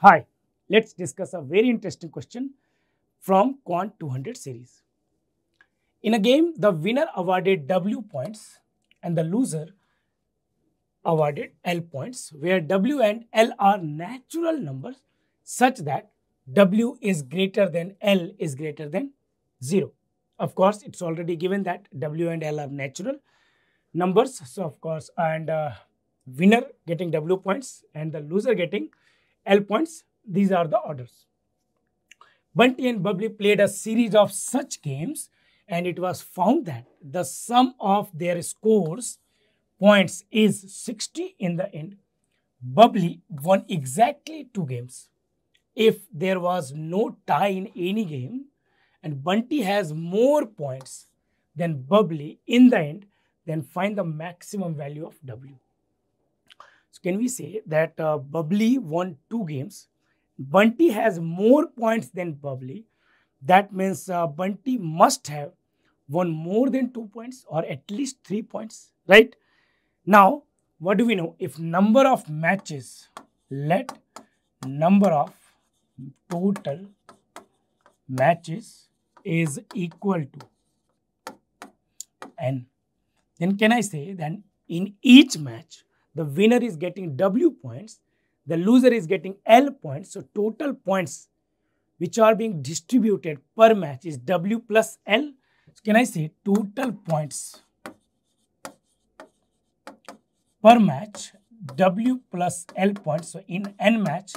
Hi, let's discuss a very interesting question from Quant 200 series. In a game, the winner awarded W points and the loser awarded L points, where W and L are natural numbers such that W is greater than L is greater than 0. Of course, it's already given that W and L are natural numbers. So, of course, and uh, winner getting W points and the loser getting L points. These are the orders. Bunty and Bubbly played a series of such games and it was found that the sum of their scores points is 60 in the end. Bubbly won exactly two games. If there was no tie in any game and Bunty has more points than Bubbly in the end, then find the maximum value of W. So can we say that uh, Bubbly won two games? Bunty has more points than Bubbly. That means uh, Bunty must have won more than two points or at least three points, right? Now, what do we know? If number of matches, let number of total matches is equal to n, then can I say that in each match, the winner is getting W points, the loser is getting L points. So total points which are being distributed per match is W plus L. So can I say total points per match W plus L points. So in N match,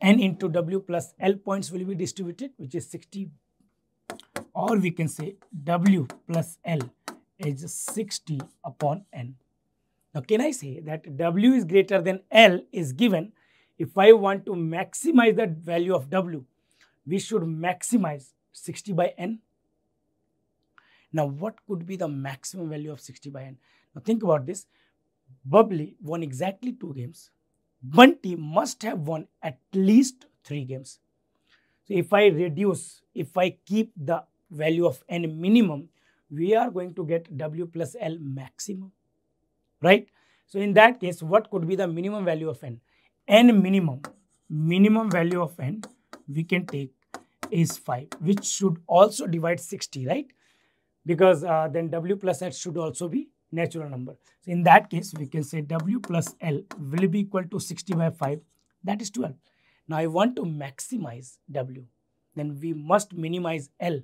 N into W plus L points will be distributed, which is 60. Or we can say W plus L is 60 upon N. Now, can I say that W is greater than L is given if I want to maximize the value of W, we should maximize 60 by N. Now, what could be the maximum value of 60 by N? Now, think about this. Bubbly won exactly two games. Bunty must have won at least three games. So, if I reduce, if I keep the value of N minimum, we are going to get W plus L maximum right? So in that case, what could be the minimum value of n? n minimum, minimum value of n we can take is 5, which should also divide 60, right? Because uh, then w plus h should also be natural number. So in that case, we can say w plus l will be equal to 60 by 5, that is 12. Now I want to maximize w, then we must minimize l.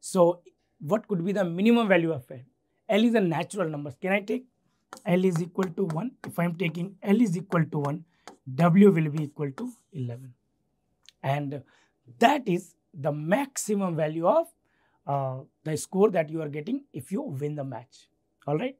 So what could be the minimum value of l? l is a natural number. Can I take L is equal to 1. If I am taking L is equal to 1, W will be equal to 11. And that is the maximum value of uh, the score that you are getting if you win the match. All right.